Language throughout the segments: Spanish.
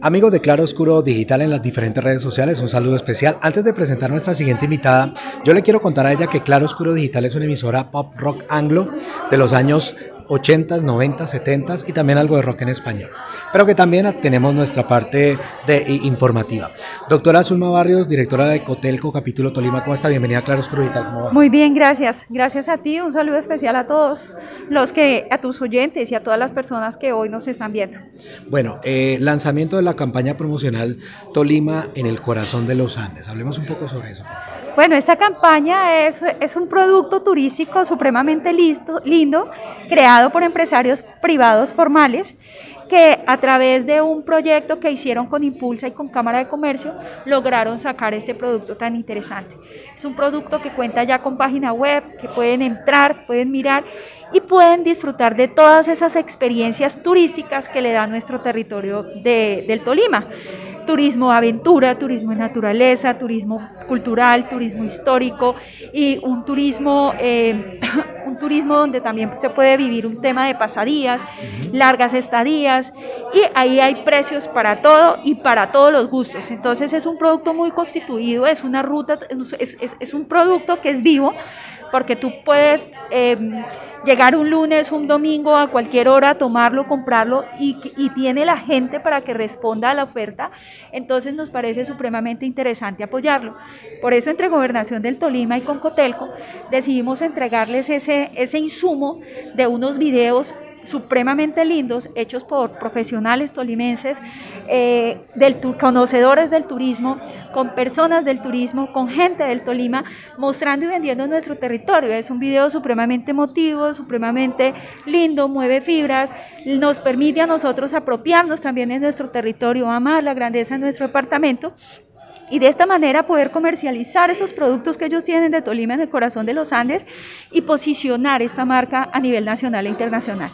Amigos de Claro Oscuro Digital en las diferentes redes sociales, un saludo especial. Antes de presentar a nuestra siguiente invitada, yo le quiero contar a ella que Claro Oscuro Digital es una emisora pop rock anglo de los años 80s, 90s, 70s y también algo de rock en español. Pero que también tenemos nuestra parte de informativa. Doctora Zulma Barrios, directora de Cotelco, capítulo Tolima, ¿cómo está? Bienvenida a Claro Oscuro Digital. Muy bien, gracias. Gracias a ti. Un saludo especial a todos los que, a tus oyentes y a todas las personas que hoy nos están viendo. Bueno, eh, lanzamiento de la campaña promocional Tolima en el corazón de los Andes. Hablemos un poco sobre eso, por favor. Bueno, esta campaña es, es un producto turístico supremamente listo, lindo, creado por empresarios privados formales que a través de un proyecto que hicieron con Impulsa y con Cámara de Comercio lograron sacar este producto tan interesante. Es un producto que cuenta ya con página web, que pueden entrar, pueden mirar y pueden disfrutar de todas esas experiencias turísticas que le da nuestro territorio de, del Tolima turismo aventura, turismo de naturaleza, turismo cultural, turismo histórico y un turismo, eh, un turismo donde también se puede vivir un tema de pasadías, largas estadías y ahí hay precios para todo y para todos los gustos. Entonces es un producto muy constituido, es una ruta, es, es, es un producto que es vivo porque tú puedes eh, llegar un lunes, un domingo, a cualquier hora, tomarlo, comprarlo y, y, tiene la gente para que responda a la oferta, entonces nos parece supremamente interesante apoyarlo. Por eso entre Gobernación del Tolima y con Cotelco decidimos entregarles ese, ese insumo de unos videos supremamente lindos, hechos por profesionales tolimenses, eh, del, conocedores del turismo, con personas del turismo, con gente del Tolima, mostrando y vendiendo nuestro territorio. Es un video supremamente emotivo, supremamente lindo, mueve fibras, nos permite a nosotros apropiarnos también de nuestro territorio, amar la grandeza de nuestro departamento y de esta manera poder comercializar esos productos que ellos tienen de Tolima en el corazón de los Andes y posicionar esta marca a nivel nacional e internacional.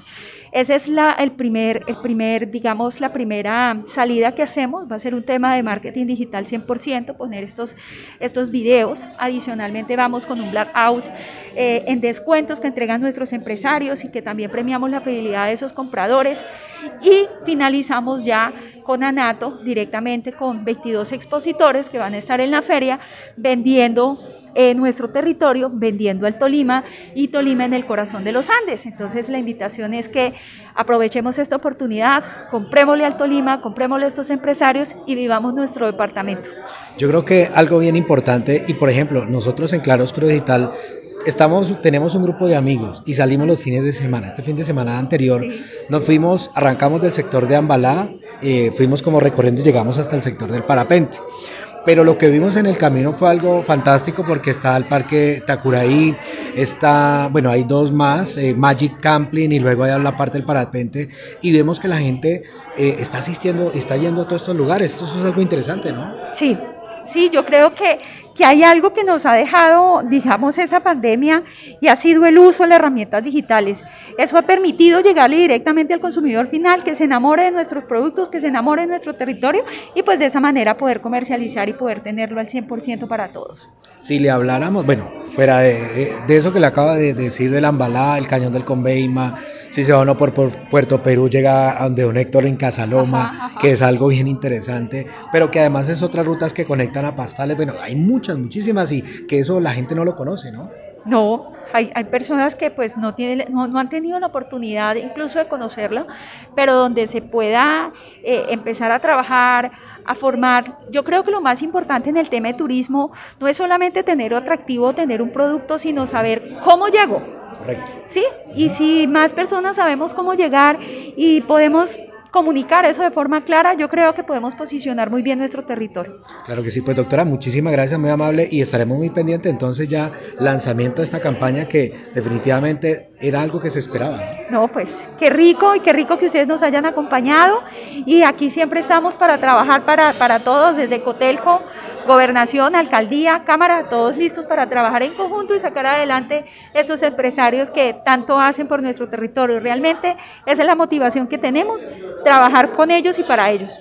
Ese es la, el, primer, el primer, digamos, la primera salida que hacemos. Va a ser un tema de marketing digital 100%, poner estos, estos videos. Adicionalmente vamos con un blackout eh, en descuentos que entregan nuestros empresarios y que también premiamos la fidelidad de esos compradores. Y finalizamos ya con Anato, directamente con 22 expositores que van a estar en la feria vendiendo en nuestro territorio, vendiendo al Tolima y Tolima en el corazón de los Andes. Entonces la invitación es que aprovechemos esta oportunidad, comprémosle al Tolima, comprémosle a estos empresarios y vivamos nuestro departamento. Yo creo que algo bien importante, y por ejemplo, nosotros en Claro Oscuro Digital estamos, tenemos un grupo de amigos y salimos los fines de semana. Este fin de semana anterior sí. nos fuimos, arrancamos del sector de Ambalá, eh, fuimos como recorriendo y llegamos hasta el sector del parapente. Pero lo que vimos en el camino fue algo fantástico porque está el parque Takuraí, está, bueno, hay dos más, eh, Magic Camping y luego hay la parte del parapente y vemos que la gente eh, está asistiendo, está yendo a todos estos lugares. Eso es algo interesante, ¿no? Sí, sí, yo creo que, que hay algo que nos ha dejado, digamos, esa pandemia y ha sido el uso de las herramientas digitales. Eso ha permitido llegarle directamente al consumidor final, que se enamore de nuestros productos, que se enamore de nuestro territorio y pues de esa manera poder comercializar y poder tenerlo al 100% para todos. Si le habláramos, bueno, fuera de, de, eso que le acaba de decir del Ambalá, el Cañón del Conveima, si se va uno por, por, Puerto Perú, llega a donde un Héctor en Casaloma, ajá, ajá. que es algo bien interesante, pero que además es otras rutas que conectan a Pastales. Bueno, hay muchas, muchísimas y que eso la gente no lo conoce, ¿no? No, hay, hay, personas que pues no, tienen, no, no, han tenido la oportunidad incluso de conocerlo, pero donde se pueda eh, empezar a trabajar, a formar. Yo creo que lo más importante en el tema de turismo no es solamente tener atractivo, tener un producto, sino saber cómo llegó. Correcto. ¿Sí? Y si más personas sabemos cómo llegar y podemos comunicar eso de forma clara, yo creo que podemos posicionar muy bien nuestro territorio. Claro que sí, pues doctora, muchísimas gracias, muy amable y estaremos muy pendientes entonces ya lanzamiento de esta campaña que definitivamente era algo que se esperaba. No, pues qué rico y qué rico que ustedes nos hayan acompañado y aquí siempre estamos para trabajar para, para todos desde Cotelco, gobernación, alcaldía, cámara, todos listos para trabajar en conjunto y sacar adelante esos empresarios que tanto hacen por nuestro territorio. Realmente esa es la motivación que tenemos, trabajar con ellos y para ellos.